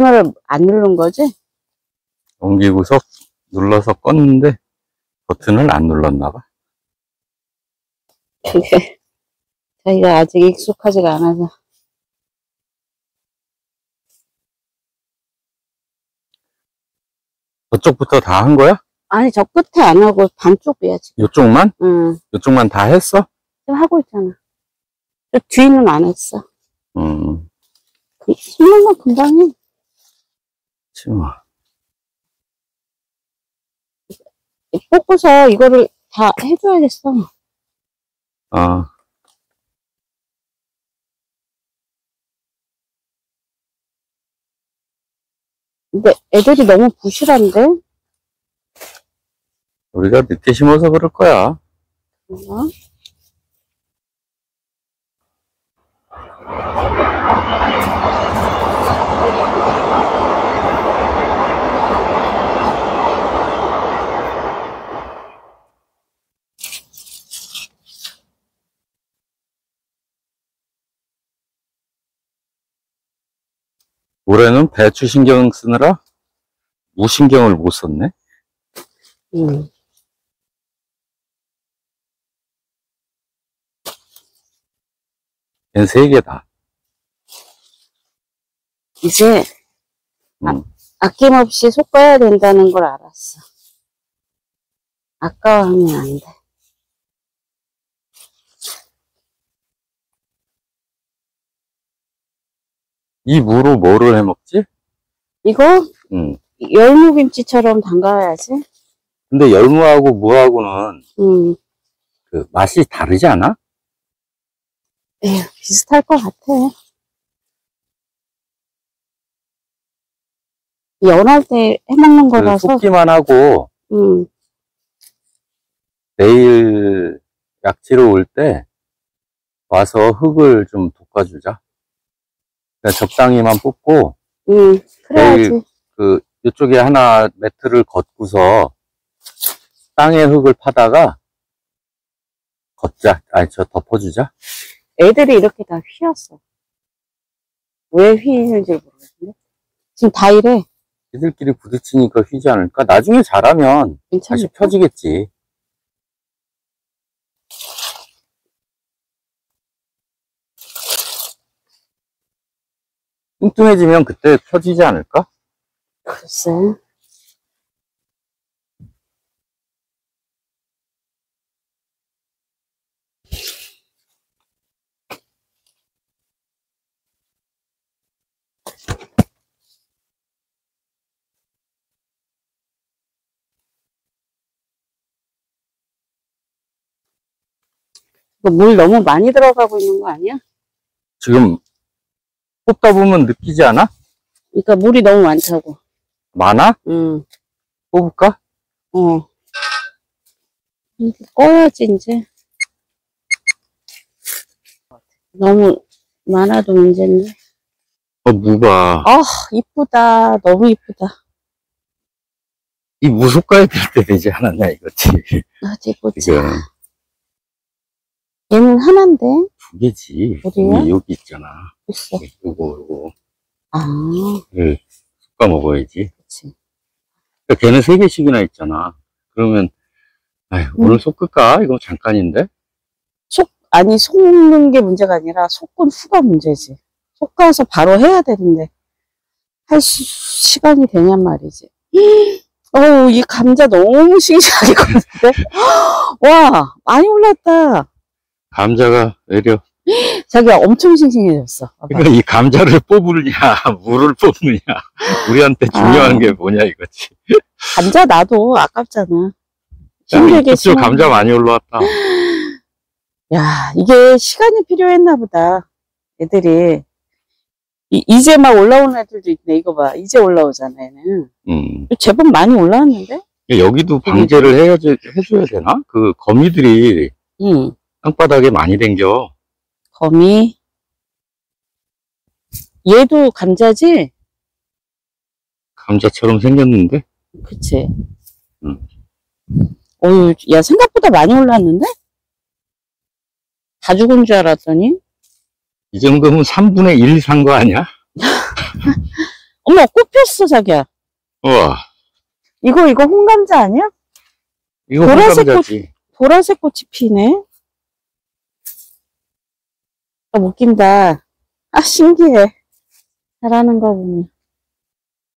버튼을 안 누른 거지? 옮기고서 눌러서 껐는데 버튼을 안 눌렀나 봐. 그게 저희가 아직 익숙하지가 않아서. 저쪽부터 다 한 거야? 아니, 저 끝에 안 하고 반쪽이야, 지금. 요쪽만? 응. 요쪽만 다 했어? 지금 하고 있잖아. 저 뒤는 안 했어. 음, 그, 숨는 건 금방 해. 지금 뽑고서 이거를 다 해줘야겠어. 아, 근데 애들이 너무 부실한데? 우리가 늦게 심어서 그럴 거야. 뭔가? 올해는 배추 신경 쓰느라 무신경을 못 썼네. 응. 걘세 개다. 이제 음. 아낌없이 솎아야 된다는 걸 알았어. 아까워하면 안 돼. 이 무로 뭐를 해 먹지? 이거 음. 열무김치처럼 담가야지. 근데 열무하고 무하고는 음, 그 맛이 다르지 않아? 에휴, 비슷할 것 같아. 연할 때 해먹는 그 거라서, 쏟기만 하고 음, 내일 약지로 올 때 와서 흙을 좀 돋궈주자. 그냥 적당히만 뽑고 음, 그래야지. 내일 그 이쪽에 하나 매트를 걷고서 땅에 흙을 파다가 걷자. 아니 저 덮어주자. 애들이 이렇게 다 휘었어. 왜 휘는지 모르겠는데. 지금 다 이래. 이들끼리 부딪히니까 휘지 않을까? 나중에 잘하면 다시 괜찮을까? 펴지겠지. 뚱뚱해지면 그때 펴지지 않을까? 글쎄. 물 너무 많이 들어가고 있는 거 아니야? 지금 뽑다 보면 느끼지 않아? 그러니까 물이 너무 많다고. 많아? 응. 뽑을까? 어. 이제 꺼야지, 이제. 너무 많아도 문제인데. 어, 무가. 아, 이쁘다. 너무 이쁘다. 이 무속가에 될때 되지 않았냐, 이거지. 어디 보자. 얘는 하나인데? 두 개지. 어디야? 여기, 있잖아. 있어. 요거, 요거. 아, 를 섞어 먹어야지. 그치. 그러니까 걔는 세 개씩이나 있잖아. 그러면, 아휴, 오늘 섞을까? 이거 잠깐인데? 속, 아니, 속는 게 문제가 아니라 속은 후가 문제지. 속가서 바로 해야 되는데. 할 시, 시간이 되냔 말이지. 어우, 이 감자 너무 싱싱하게 익었는데? 와, 많이 올랐다. 감자가 외려. 자기가 엄청 싱싱해졌어. 그러니까 이 감자를 뽑으냐, 물을 뽑느냐. 우리한테 중요한 아. 게 뭐냐, 이거지. 감자 나도 아깝잖아. 야, 힘들게 심었는데. 감자 많이 올라왔다. 야, 이게 시간이 필요했나 보다. 애들이. 이, 이 제 막 올라오는 애들도 있네. 이거 봐. 이제 올라오잖아, 얘는. 음. 제법 많이 올라왔는데? 여기도 방제를 해야지, 해줘야 되나? 그 거미들이 응. 땅바닥에 많이 댕겨. 거미. 얘도 감자지? 감자처럼 생겼는데? 그치. 응. 어휴, 야, 생각보다 많이 올랐는데? 다 죽은 줄 알았더니. 이 정도면 3분의 1 산 거 아니야? 어머, 꽃 폈어, 자기야. 우와. 이거, 이거 홍감자 아니야? 이거 보라색 홍감자지. 꽃, 보라색 꽃이 피네. 못 낀다. 아, 신기해. 잘하는 거 보니.